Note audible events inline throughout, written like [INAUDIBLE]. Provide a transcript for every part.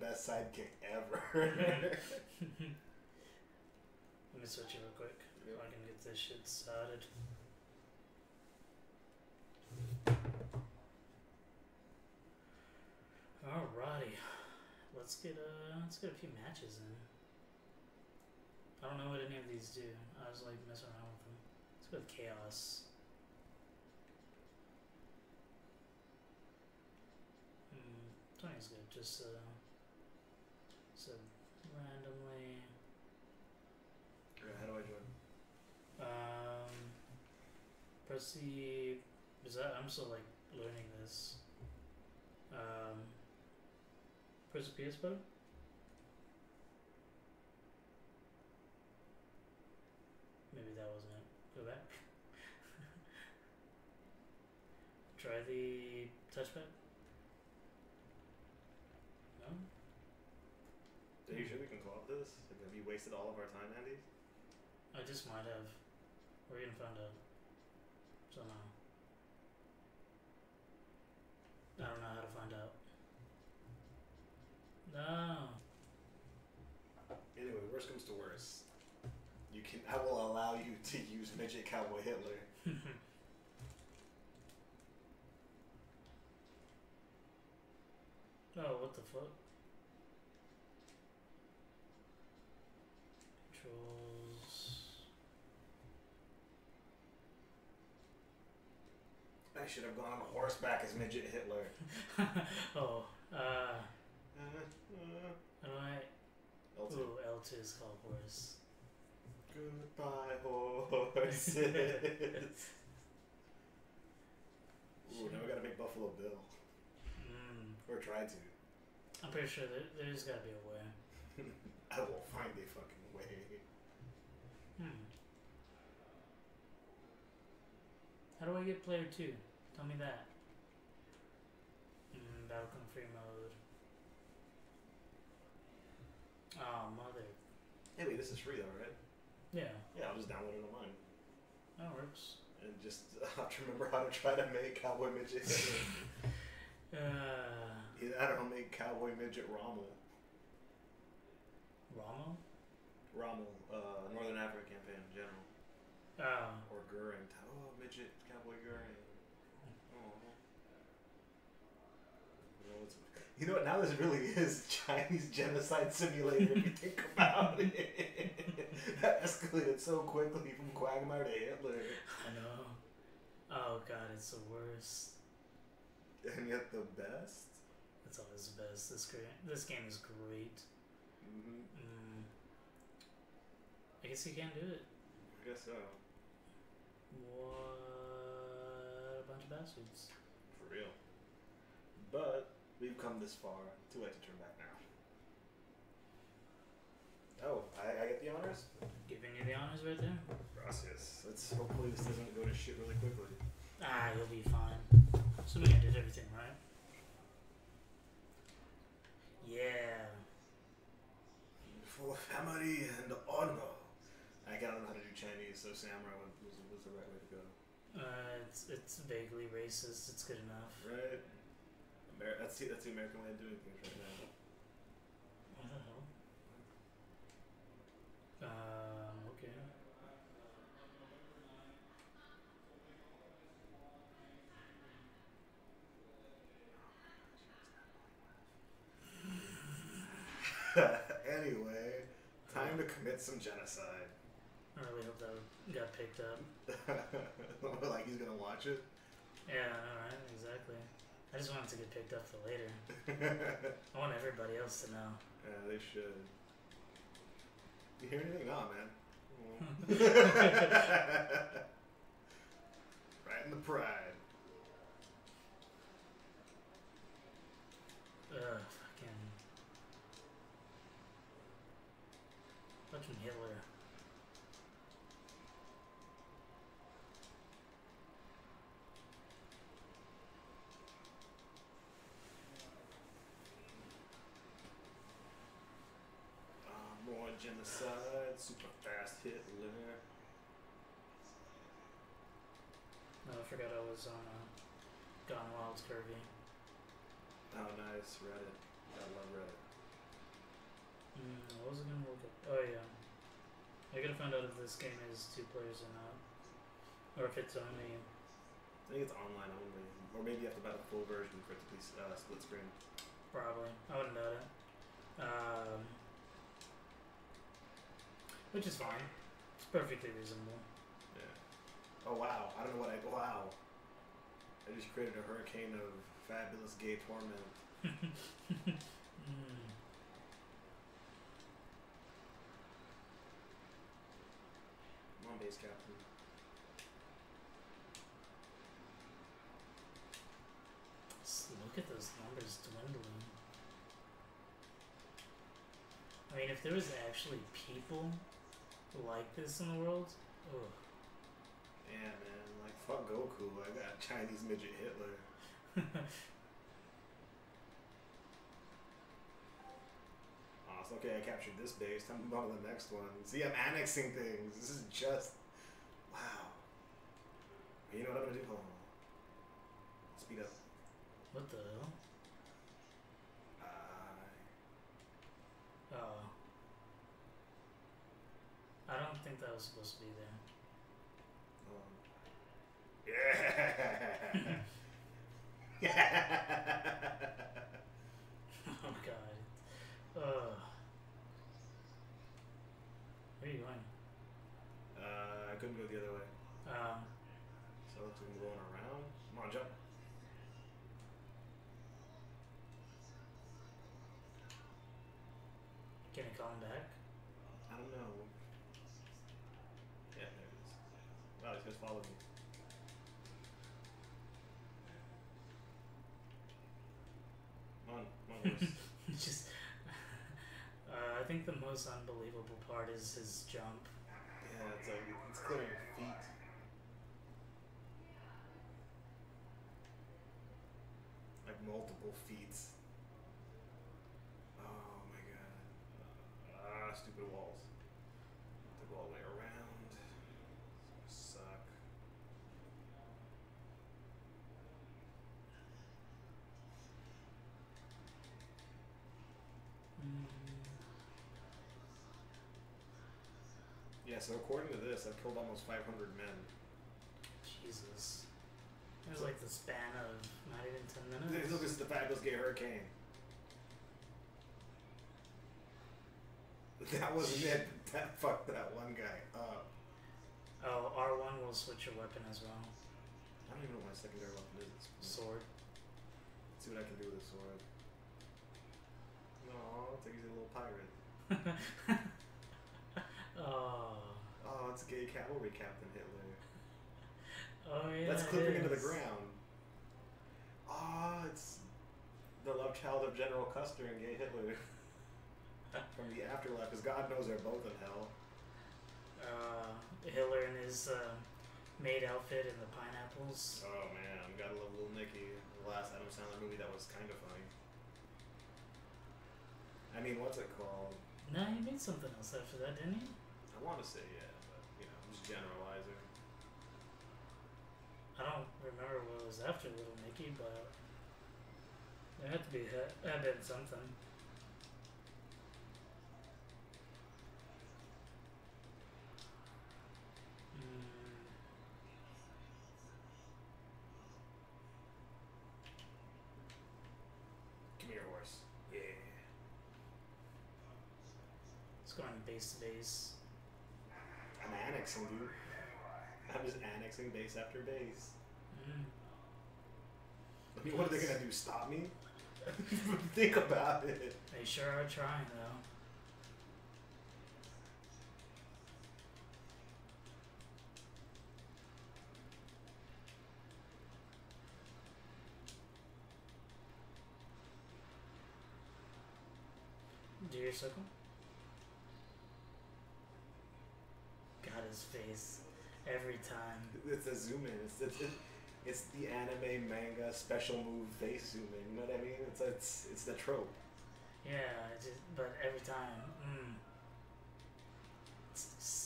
best sidekick ever. [LAUGHS] Let me switch you real quick. Yep. I can get this shit started. Alrighty, let's get uh let's get a few matches in. I don't know what any of these do. I was like messing around with them. Let's go with chaos. Hmm, Tony's good. Just uh, so randomly. Yeah, How do I join? Um, press the. Is that I'm still like learning this. Um, press the PS button. Maybe that wasn't it. Go back. [LAUGHS] Try the touchpad. No. Are you sure we can co-op this? Like, have you wasted all of our time, Andy? I just might have. We're gonna find out. Somehow. I don't know how to find out. No. Anyway, worst comes to worst. You can. I will allow you to use midget cowboy Hitler. [LAUGHS] oh, what the fuck? I should have gone on horseback as midget Hitler. [LAUGHS] oh, uh, uh, how do I? L2. Ooh, L2 is called horse. Goodbye, horses. [LAUGHS] Ooh, now we gotta make Buffalo Bill. Mm, Or try to. I'm pretty sure there, there's gotta be a way. [LAUGHS] I will find a fucking way. Hmm. How do I get player two? Tell me that. Mm, Battlecon free mode. Oh, mother. Hey, wait, this is free though, right? Yeah, Yeah, I'll just download it on mine. that works. And just [LAUGHS] have to remember how to try to make Cowboy Midget. [LAUGHS] Uh, Either or I'll make Cowboy Midget Rommel. Rommel? Rommel, uh, Northern Africa campaign in general. Oh. Or Goering. Oh, Midget Cowboy Goering. Oh. You know, what's, you know what? Now this really is [LAUGHS] Chinese genocide simulator if you think about it. [LAUGHS] that escalated so quickly from Quagmire to Hitler. I know. Oh god, it's the worst. And yet the best? It's always the best. This great. This game is great. hmm Mm. I guess you can't do it. I guess so. What a bunch of bastards. For real. But we've come this far. Too late to turn back now. Oh, I, I get the honors? Giving you the honors right there. Gracias. Let's hopefully this doesn't go to shit really quickly. Ah, you'll be fine. Assuming I did everything right. Yeah. For family and honor. I don't know how to do Chinese, so samurai was, was, was the right way to go. Uh, it's it's vaguely racist. It's good enough. Right? That's, the, that's the American way of doing things right now. What the hell? Um. Okay. [LAUGHS] anyway, time to commit some genocide. I really hope that got picked up. [LAUGHS] like he's gonna watch it. Yeah. All right. Exactly. I just want it to get picked up for later. [LAUGHS] I want everybody else to know. Yeah, they should. You hear anything? Nah, man. Hmm. [LAUGHS] [LAUGHS] right in the pride. Ugh. Fucking. Fucking Hitler. Uh, more genocide, super fast Hitler. No, I forgot I was on uh, Gone Wild Curvy. Oh, nice. Reddit. I love Reddit. Mm, what was I gonna look at? Oh yeah. I gotta find out if this game is two players or not. Or if it's only I think it's online only, or maybe you have to buy the full version for it to be uh, split screen. probably. I wouldn't doubt it. Um, which is fine. It's perfectly reasonable. Yeah. Oh wow! I don't know what I wow. I just created a hurricane of fabulous gay torment. Mm. [LAUGHS] Come on, base captain. Just look at those numbers dwindling. I mean, if there was actually people like this in the world, ugh. Yeah, man. Like fuck Goku. I got [LAUGHS] Chinese midget Hitler. [LAUGHS] Awesome. Okay, I captured this base. Time to on to the next one. See, I'm annexing things. This is just wow. You know what I'm gonna do? Hold on. Speed up. What the hell? Uh, Oh. I don't think that was supposed to be there. um, yeah. yeah. [LAUGHS] oh god. Ugh. Where are you going? Uh, I couldn't go the other way, Um, so it looks like I'm going around. Come on, jump. can I call him back? I don't know. Yeah, there it is. Wow, these guys followed me. Come on, come on, horse. [LAUGHS] Just, uh, I think the most unbelievable part is his jump. yeah, it's like it's clearing feet. Like multiple feet. Oh my god. Ah, stupid walls. To go all the way around. It's gonna suck. Mm, Yeah, so according to this, I've killed almost 500 men. Jesus. It was like the span of not even 10 [LAUGHS] Look, minutes. this is the fabulous gay hurricane. That wasn't it. That fucked that one guy up. Oh, R1 will switch your weapon as well. I don't even know what my secondary weapon is. at this. Sword. Let's see what I can do with a sword. No, it's like he's a little pirate. [LAUGHS] Oh. Oh, it's gay cavalry captain Hitler. [LAUGHS] Oh, yeah. That's clipping into the ground. Ah, it's the love child of General Custer and gay Hitler [LAUGHS] from the afterlife, because God knows they're both in hell. Uh, Hitler in his uh, maid outfit and the pineapples. Oh man, gotta love Little Nicky. The last Adam Sandler movie that was kind of funny. I mean, what's it called? No, he made something else after that, didn't he? I want to say yeah, but you know, I'm just generalizing. I don't remember what was after Little Nicky, but there had to be had, been something. Mm, Come here, horse. Yeah. it's going base to base. I'm annexing, dude. I'm just annexing base after base. Mm. What are they gonna do? Stop me? [LAUGHS] Think about it. They sure are trying, though. Do your circle? Got his face every time. It's a zoom in. It's it's, it's the anime manga special move face zoom in. You know what I mean? It's it's it's the trope. Yeah, just, but every time, mm.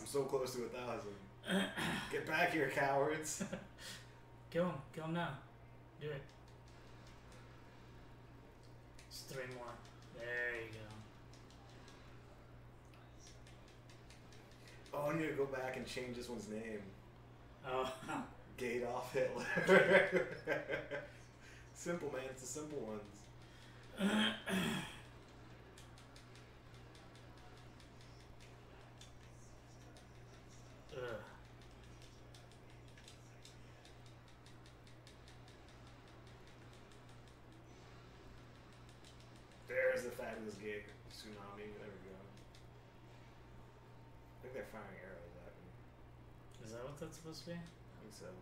I'm so close to a thousand. Get back here, cowards. [LAUGHS] Kill him. Kill him now. Do it. Just three more. There you go. Oh, I need to go back and change this one's name. Oh, Gadolf Hitler. [LAUGHS] simple, man. It's the simple ones. There's the fabulous gig. Tsunami. There we go. I think they're firing arrows at me. Is that what that's supposed to be? I think so. [LAUGHS]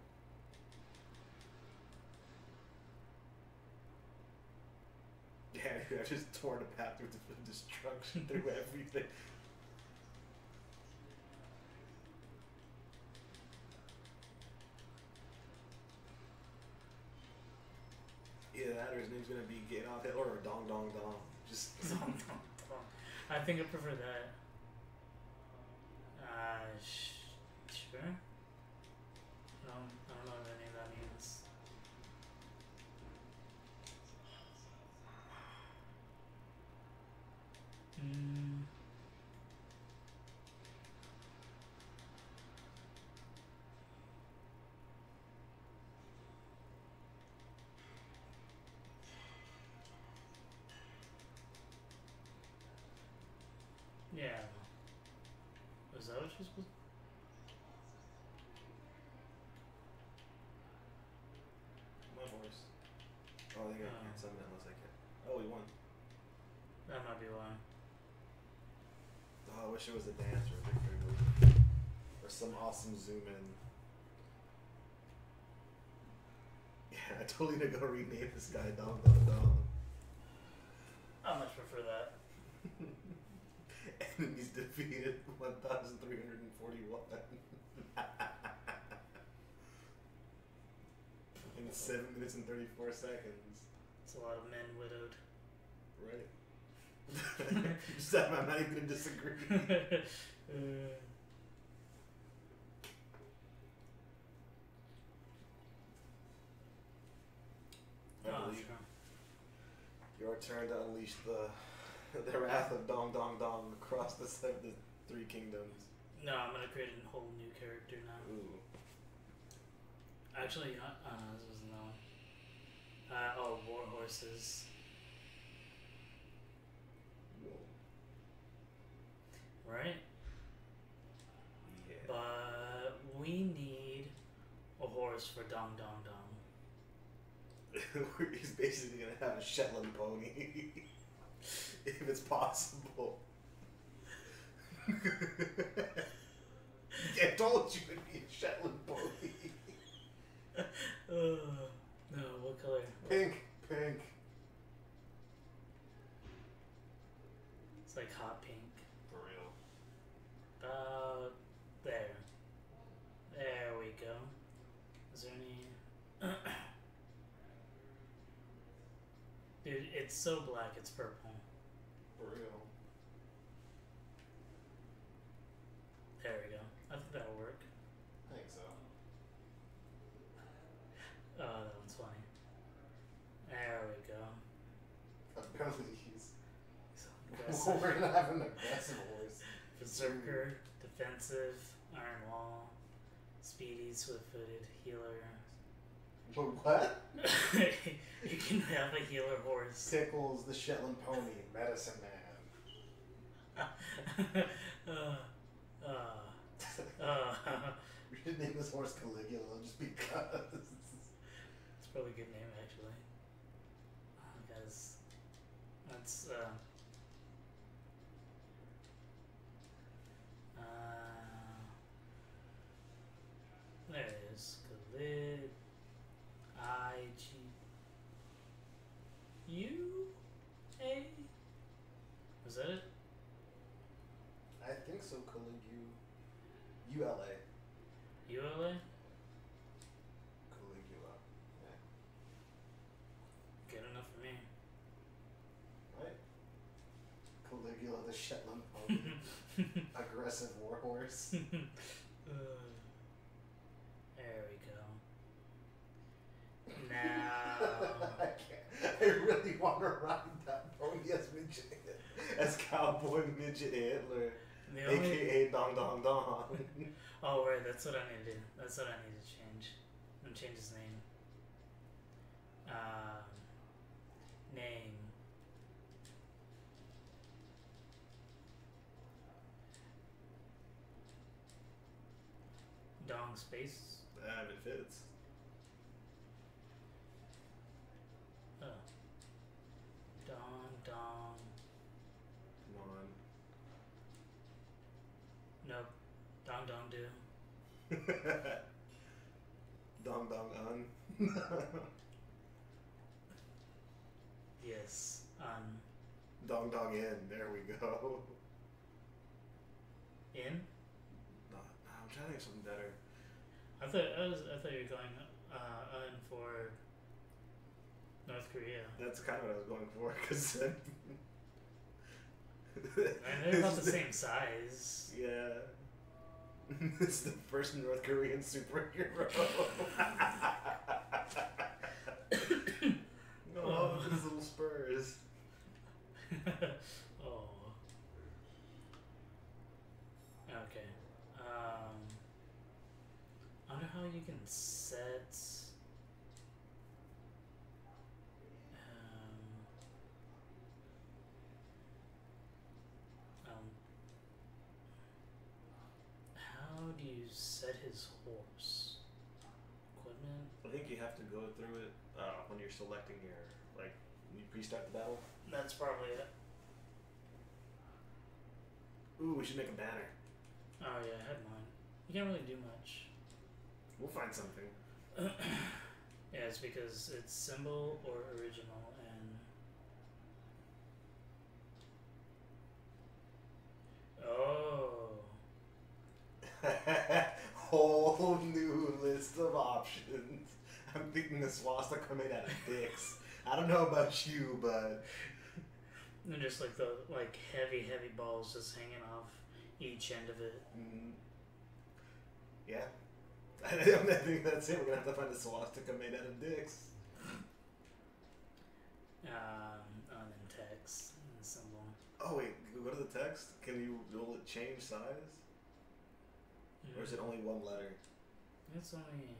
Yeah, I just torn a path through the destruction through [LAUGHS] everything. Either that or his name's gonna be Get Off Hitler or Dong Dong Dong. Just [LAUGHS] Dong, dong, dong. I think I prefer that. Uh, sure. I don't, I don't know what any of that means. Mm. Yeah. Was that what you're supposed my horse. Oh, I think I Oh. can't summon it unless I can. Oh, he won. That might be why. Oh, I wish it was a dance or a victory move. Or some awesome zoom in. [LAUGHS] Yeah, I totally need to go rename this guy Dom Dom Dom. I much prefer that. [LAUGHS] Enemies defeated 1,341. In 7 minutes and 34 seconds. It's a lot of men widowed. Right. [LAUGHS] Just, I'm not even going to disagree. [LAUGHS] Uh, I oh, believe sure. Your turn to unleash the [LAUGHS] the wrath of Dong Dong Dong across the, the three kingdoms. No, I'm gonna create a whole new character now. Ooh. Actually, uh, uh, this was no. Uh, oh, war horses. Right? Yeah. But we need a horse for Dong Dong Dong. [LAUGHS] He's basically gonna have a Shetland pony. [LAUGHS] if it's possible. I told you it'd be a Shetland pony. Uh, no, what color? Pink, pink. It's like hot pink. For real. About there. There we go. Is there any? [COUGHS] Dude, it's so black. It's purple. For real. There we go. I think that'll work. I think so. Oh, that one's funny. There we go. So [LAUGHS] We're gonna have an aggressive horse. berserker, defensive, iron wall, speedy, swift-footed, healer. But what? [LAUGHS] you can have a healer horse. Sickles the Shetland pony, medicine man. [LAUGHS] uh, uh, uh, [LAUGHS] We should name this horse Caligula just because. it's probably a good name actually. Because that's uh, uh, there it is. Calig, I G U A. Was that it? I think so, Caligu. ULA. ULA? Caligula. Good enough for me. Right? Caligula the Shetland pony. Aggressive warhorse. Uh, there we go. Now, I can't. I really want to ride that pony as midget, as cowboy midget Hitler. The only, AKA Dong Dong Dong. oh right, that's what I need to do. That's what I need to change. I'm gonna change his name. Um, name. Dong space. Ah, it fits. Oh. Dong dong. Come on. Nope. Dong dong do. [LAUGHS] dong Dong Un. [LAUGHS] Yes. Um. dong Dong In. There we go. In. No, I'm trying to think of something better. I thought I was. I thought you were going uh, in for North Korea. That's kind of what I was going for because. [LAUGHS] And they're about the same size. [LAUGHS] Yeah. [LAUGHS] it's the first North Korean superhero. [LAUGHS] oh, his little spurs. oh. Okay. Um. I wonder how you can set. Um. Um. How do you set his horse? Equipment. I think you have to go through it uh, when you're selecting your like when you pre-start the battle. That's probably it. Ooh, we should make a banner. Oh yeah, I had mine. You can't really do much. We'll find something. [CLEARS THROAT] Yeah, it's because it's symbol or original and oh [LAUGHS] of options. [LAUGHS] I'm thinking the swastika made out of dicks. I don't know about you, but and just like the like heavy heavy balls just hanging off each end of it. mm, yeah. [LAUGHS] I think that's it. We're gonna have to find a swastika made out of dicks. Um, and then text and symbol. Oh wait, go to the text. Can you will it change size, or is it only one letter? It's only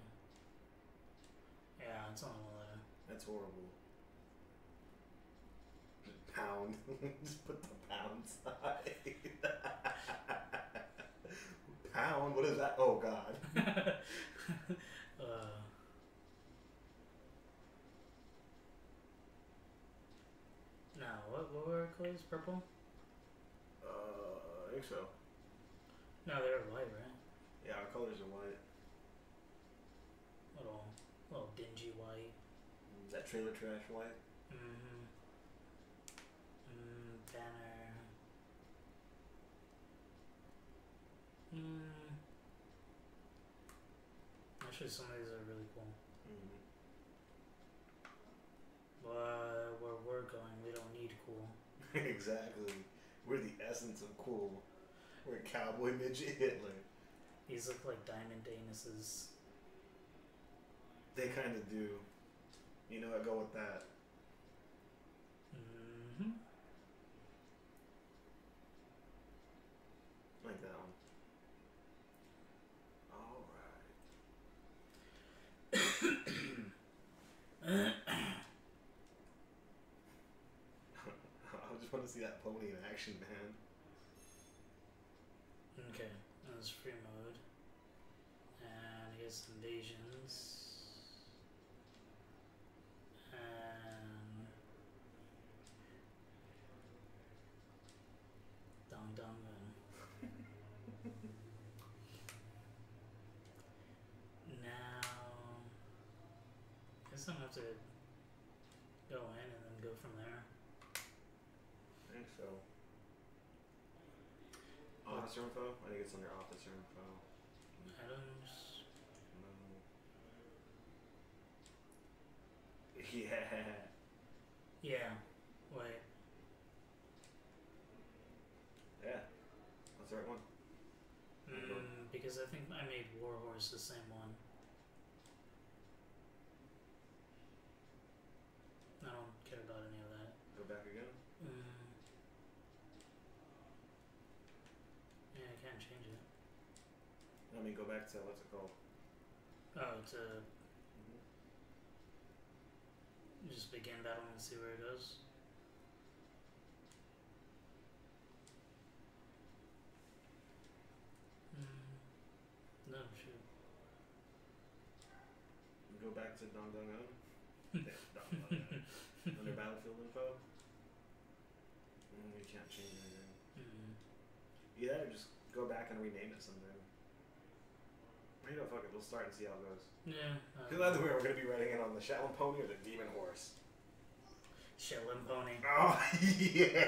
yeah, it's only one letter. That's horrible. Pound. [LAUGHS] Just put the pound sign. [LAUGHS] pound. What is that? Oh God. [LAUGHS] uh, now, what, what were our colors? Purple? Uh, I think so. No, they were white, right? Yeah, our colors are white. Little, little dingy white. Trailer trash white. Mm-hmm. Mm, banner. Mm. Actually, some of these are really cool. Mm-hmm. But where we're going, we don't need cool. [LAUGHS] exactly. We're the essence of cool. We're cowboy midget Hitler. These look like diamond Danuses. They kind of do. You know, I go with that. Mm-hmm. Like that one. All right. [COUGHS] I just want to see that pony in action, man. Okay, that was free mode. And here's invasions. And Dong Dong Gun. now I guess I'm gonna have to go in and then go from there. I think so. Officer info? I think it's under officer info. Items. No. [LAUGHS] Yeah. Yeah. Wait. Yeah. That's the right one. Mm, because I think I made Warhorse the same one. I don't care about any of that. Go back again. Mm. I mean, go back to what's it called? Oh, to just begin battle and see where it goes. Mm. No, shoot. Go back to Dong Dong On. [LAUGHS] Yeah, Dong Dong On. Under battlefield info. Mm, you can't change anything. Mm. Yeah, or just go back and rename it something. You know, fuck it. We'll start and see how it goes. Yeah. Because either way, we're gonna be riding in on the Shetland pony or the demon horse. Shetland pony. Oh [LAUGHS] yeah.